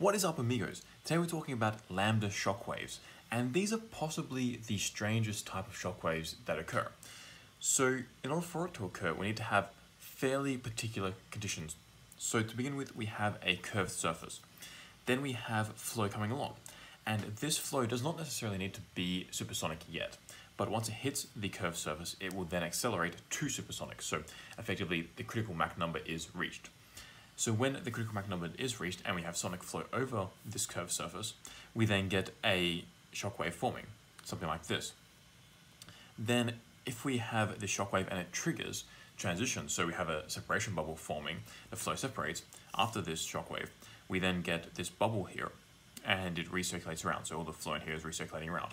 What is up amigos? Today we're talking about lambda shockwaves and these are possibly the strangest type of shockwaves that occur. So in order for it to occur we need to have fairly particular conditions. So to begin with we have a curved surface. Then we have flow coming along and this flow does not necessarily need to be supersonic yet but once it hits the curved surface it will then accelerate to supersonic so effectively the critical Mach number is reached. So when the critical Mach number is reached and we have sonic flow over this curved surface, we then get a shockwave forming, something like this. Then if we have the shockwave and it triggers transition, so we have a separation bubble forming, the flow separates, after this shockwave, we then get this bubble here and it recirculates around, so all the flow in here is recirculating around.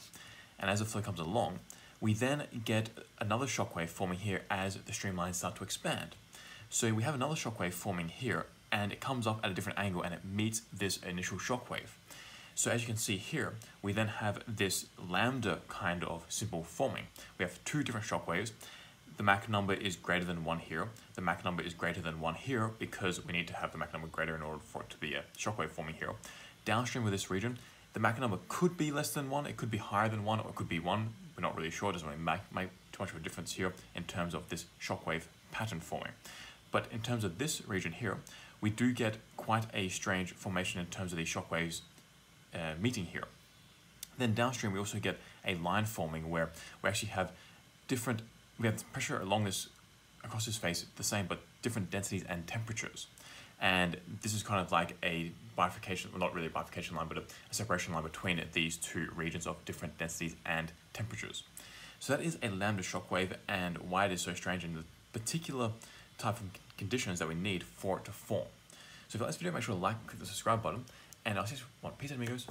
And as the flow comes along, we then get another shockwave forming here as the streamlines start to expand. So we have another shockwave forming here and it comes up at a different angle and it meets this initial shockwave. So as you can see here, we then have this lambda kind of symbol forming. We have two different shockwaves. The Mach number is greater than 1 here. The Mach number is greater than 1 here because we need to have the Mach number greater in order for it to be a shockwave forming here. Downstream of this region, the Mach number could be less than 1, it could be higher than 1, or it could be 1. We're not really sure, it doesn't really make, make too much of a difference here in terms of this shockwave pattern forming. But in terms of this region here, we do get quite a strange formation in terms of these shockwaves uh, meeting here. Then downstream, we also get a line forming where we actually have different, we have pressure along this, across this face the same, but different densities and temperatures. And this is kind of like a bifurcation, well, not really a bifurcation line, but a, a separation line between these two regions of different densities and temperatures. So that is a lambda shockwave and why it is so strange in the particular type of conditions that we need for it to form. So if you like this video, make sure to like, click the subscribe button, and I'll see you one. Peace, amigos.